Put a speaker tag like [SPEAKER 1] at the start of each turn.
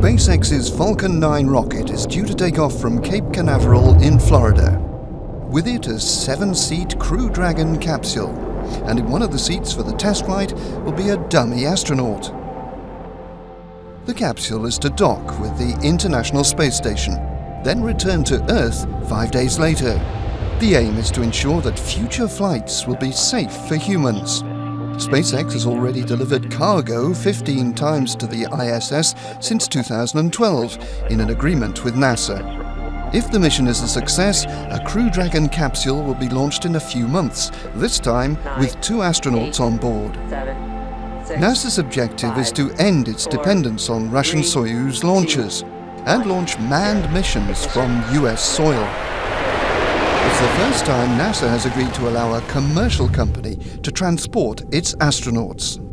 [SPEAKER 1] SpaceX's Falcon 9 rocket is due to take off from Cape Canaveral in Florida. With it a seven-seat Crew Dragon capsule, and in one of the seats for the test flight will be a dummy astronaut. The capsule is to dock with the International Space Station, then return to Earth five days later. The aim is to ensure that future flights will be safe for humans. SpaceX has already delivered cargo 15 times to the ISS since 2012 in an agreement with NASA. If the mission is a success, a Crew Dragon capsule will be launched in a few months, this time with two astronauts on board. NASA's objective is to end its dependence on Russian Soyuz launches and launch manned missions from US soil. It's the first time NASA has agreed to allow a commercial company to transport its astronauts.